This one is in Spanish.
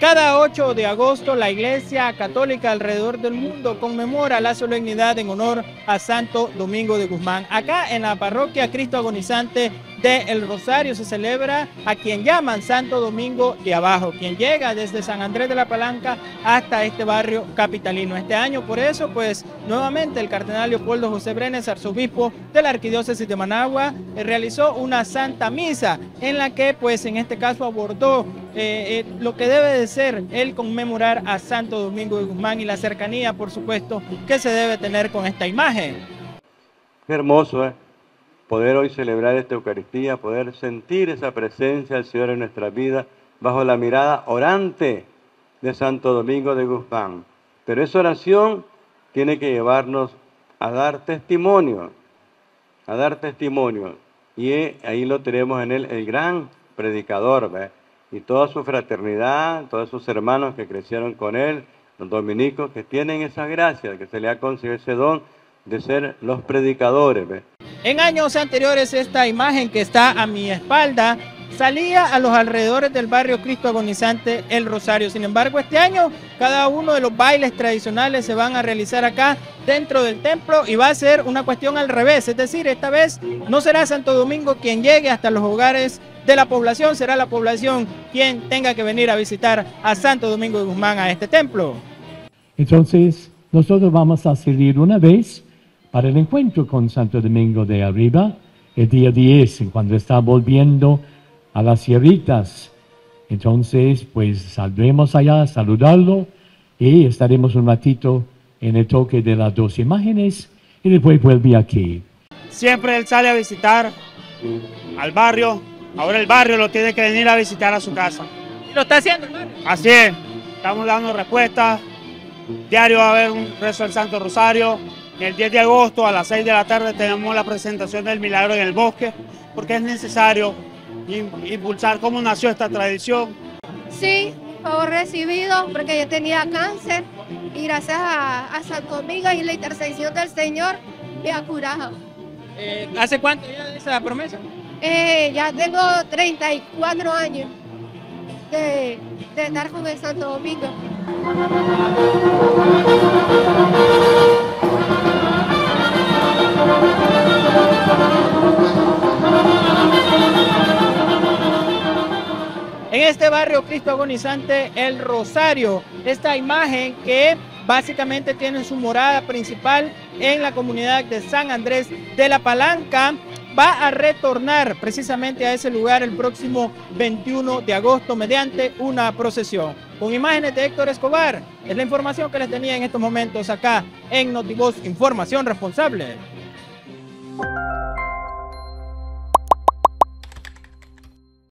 Cada 8 de agosto la Iglesia Católica alrededor del mundo conmemora la solemnidad en honor a Santo Domingo de Guzmán. Acá en la parroquia Cristo Agonizante de El Rosario se celebra a quien llaman Santo Domingo de Abajo, quien llega desde San Andrés de la Palanca hasta este barrio capitalino. Este año por eso pues nuevamente el cardenal Leopoldo José Brenes, arzobispo de la Arquidiócesis de Managua, eh, realizó una santa misa en la que pues en este caso abordó eh, eh, lo que debe de ser el conmemorar a Santo Domingo de Guzmán y la cercanía, por supuesto, que se debe tener con esta imagen. Hermoso, ¿eh? Poder hoy celebrar esta Eucaristía, poder sentir esa presencia del Señor en nuestra vida bajo la mirada orante de Santo Domingo de Guzmán. Pero esa oración tiene que llevarnos a dar testimonio, a dar testimonio. Y ahí lo tenemos en él, el gran predicador, ¿ve? y toda su fraternidad, todos sus hermanos que crecieron con él, los dominicos que tienen esa gracia, que se le ha concedido ese don de ser los predicadores. En años anteriores esta imagen que está a mi espalda salía a los alrededores del barrio Cristo Agonizante El Rosario. Sin embargo, este año cada uno de los bailes tradicionales se van a realizar acá dentro del templo y va a ser una cuestión al revés. Es decir, esta vez no será Santo Domingo quien llegue hasta los hogares de la población, será la población quien tenga que venir a visitar a Santo Domingo de Guzmán a este templo. Entonces, nosotros vamos a salir una vez para el encuentro con Santo Domingo de Arriba, el día 10, cuando está volviendo a las sierritas. Entonces, pues saldremos allá a saludarlo y estaremos un ratito en el toque de las dos imágenes y después vuelve aquí. Siempre él sale a visitar al barrio Ahora el barrio lo tiene que venir a visitar a su casa. ¿Y lo está haciendo Así es. Estamos dando respuestas. Diario va a haber un rezo del Santo Rosario. El 10 de agosto a las 6 de la tarde tenemos la presentación del milagro en el bosque, porque es necesario impulsar cómo nació esta tradición. Sí, fue recibido porque yo tenía cáncer y gracias a, Santo Domingo y la intercesión del Señor me ha curado. Eh, ¿Hace cuánto ya esa promesa? Eh, ya tengo 34 años de, de estar con el Santo Domingo. En este barrio Cristo agonizante, el Rosario, esta imagen que básicamente tiene su morada principal en la comunidad de San Andrés de la Palanca, va a retornar precisamente a ese lugar el próximo 21 de agosto mediante una procesión. Con imágenes de Héctor Escobar, es la información que les tenía en estos momentos acá en Notivoz Información Responsable.